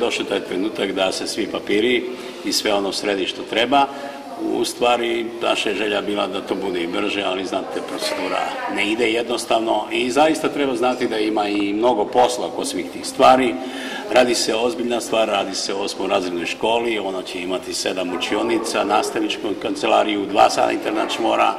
Došao taj trenutak da se svi papiri i sve ono sredi što treba. U stvari, naša želja bila da to bude i brže, ali znate, procedura ne ide jednostavno i zaista treba znati da ima i mnogo posla oko svih tih stvari. Radi se ozbiljna stvar, radi se o osmorazrednoj školi, ona će imati sedam učionica, nastavničku kancelariju, dva sanitarna čmora,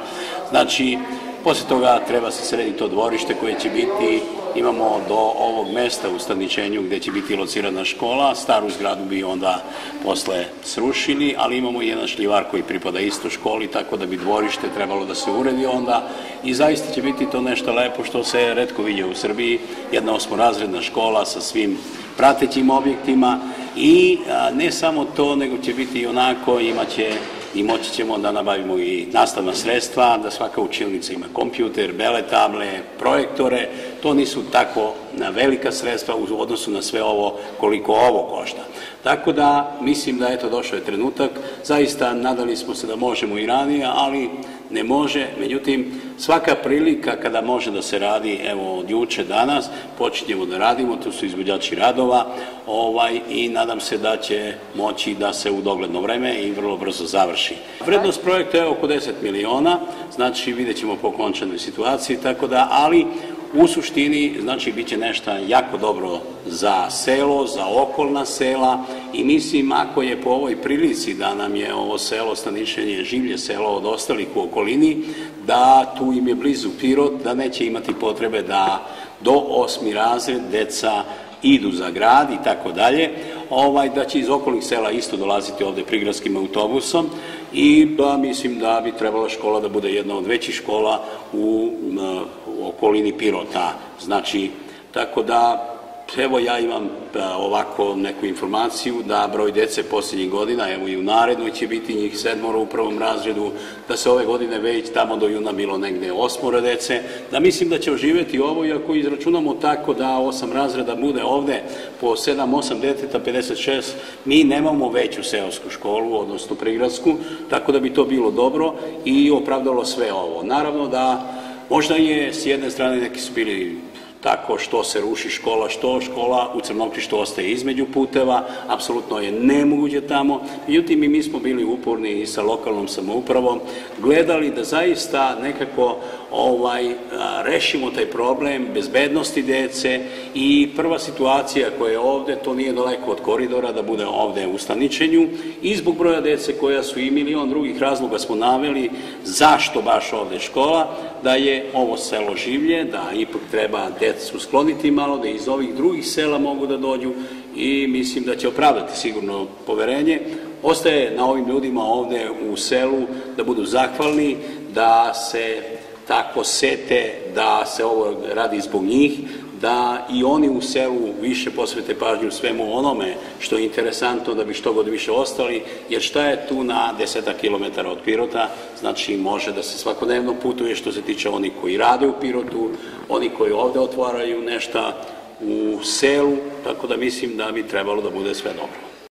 znači Posle toga treba se srediti to dvorište koje će biti, imamo do ovog mesta u staničenju gde će biti locirana škola, staru zgradu bi onda posle srušili, ali imamo jedan šljivar koji pripada isto školi, tako da bi dvorište trebalo da se uredi onda. I zaista će biti to nešto lepo što se redko vidje u Srbiji, jedna osmorazredna škola sa svim pratećim objektima i ne samo to, nego će biti onako, imaće i moći ćemo da nabavimo i nastavna sredstva, da svaka učilnica ima kompjuter, bele table, projektore, to nisu tako velika sredstva u odnosu na sve ovo koliko ovo košta. Tako da mislim da eto došao je trenutak, zaista nadali smo se da možemo i ranije, ali ne može, međutim svaka prilika kada može da se radi, evo od juče danas, počinjemo da radimo, tu su izvođači radova ovaj, i nadam se da će moći da se u dogledno vreme i vrlo brzo završi. Vrednost projekta je oko 10 miliona, znači vidjet ćemo po končanoj situaciji, tako da, ali u suštini znači bit će nešto jako dobro za selo, za okolna sela i mislim ako je po ovoj prilici da nam je ovo selo stanišenje življe selo od ostalih u okolini, da tu im je blizu Pirot, da neće imati potrebe da do osmi razred deca idu za grad i tako dalje, ovaj, da će iz okolnih sela isto dolaziti ovde prigradskim autobusom i da mislim da bi trebala škola da bude jedna od većih škola u, u okolini Pirota. Znači, tako da Evo ja imam e, ovako neku informaciju da broj dece posljednjih godina, evo i u narednoj će biti njih sedmoro u prvom razredu, da se ove godine već tamo do juna bilo negde osmora dece, da mislim da će oživeti ovo i ako izračunamo tako da osam razreda bude ovde po 7-8 deteta, 56, mi nemamo veću seosku školu, odnosno prigradsku, tako da bi to bilo dobro i opravdalo sve ovo. Naravno da možda je s jedne strane neki su bili tako što se ruši škola, što škola u Crnokrištu ostaje između puteva, apsolutno je nemoguće tamo. Međutim, i mi smo bili uporni i sa lokalnom samoupravom, gledali da zaista nekako ovaj, rešimo taj problem bezbednosti dece i prva situacija koja je ovde, to nije daleko od koridora, da bude ovde u staničenju i zbog broja dece koja su i milion drugih razloga smo naveli zašto baš ovde škola, da je ovo selo življe, da ipak treba decu skloniti malo, da iz ovih drugih sela mogu da dođu i mislim da će opravdati sigurno poverenje. Ostaje na ovim ljudima ovde u selu da budu zahvalni, da se tako sete da se ovo radi zbog njih, da i oni u selu više posvete pažnju svemu onome što je interesantno da bi što god više ostali, jer šta je tu na deseta kilometara od Pirota, znači može da se svakodnevno putuje što se tiče oni koji rade u Pirotu, oni koji ovde otvaraju nešto u selu, tako da mislim da bi trebalo da bude sve dobro.